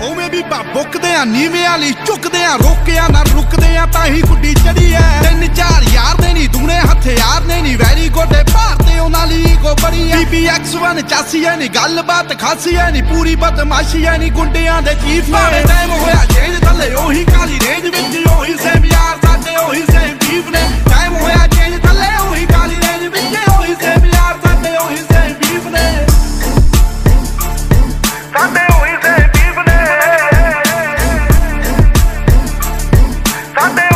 ਓਵੇਂ ਵੀ ਬਾ ਬੁੱਕਦੇ ਆ, ਨੀਵੇਂ ਵਾਲੀ ਝੁਕਦੇ ਆ ਰੋਕਿਆ ਨਾ ਰੁਕਦੇ ਆ, ਤਾਂ ਹੀ ਗੁੱਡੀ ਚੜੀ ਐ। ਤਿੰਨ ਚਾਰ ਯਾਰ ਨੇ ਨਹੀਂ ਦੂਨੇ ਹਥਿਆਰ ਨੇ ਨਹੀਂ ਵੈਰੀ ਗੋਡੇ ਭਾਰਤੇ ਉਹਨਾਂ ਲਈ ਈਗੋ ਬੜੀ ਐ। BBX1 ਚਾਸੀ ਐ ਨਹੀਂ ਗੱਲਬਾਤ ਖਾਸੀ ਐ ਨਹੀਂ ਪੂਰੀ ਬਦਮਾਸ਼ੀ ਐ ਨਹੀਂ ਗੁੰਡਿਆਂ ਦੇ ਚੀਫ ਮਾਰੇ ਟਾਈਮ ਹੋਇਆ ਚੇਂਜ ਥੱਲੇ ਉਹੀ ਕਾਲੀ ਰੇਂਜ ਵਿੱਚ, ਉਹੀ ਸੇਮ ਯਾਰ ਸਾਡੇ, ਉਹੀ ਸੇਮ ਚੀਫ ਨੇ। ਟਾਈਮ ਹੋਇਆ ਚੇਂਜ ਥੱਲੇ ਉਹੀ ਕਾਲੀ ਰੇਂਜ ਵਿੱਚ, ਉਹੀ ਸੇਮ ਯਾਰ ਸਾਡੇ, ਉਹੀ ਸੇਮ ਚੀਫ ਨੇ। ਸਾਡੇ importante.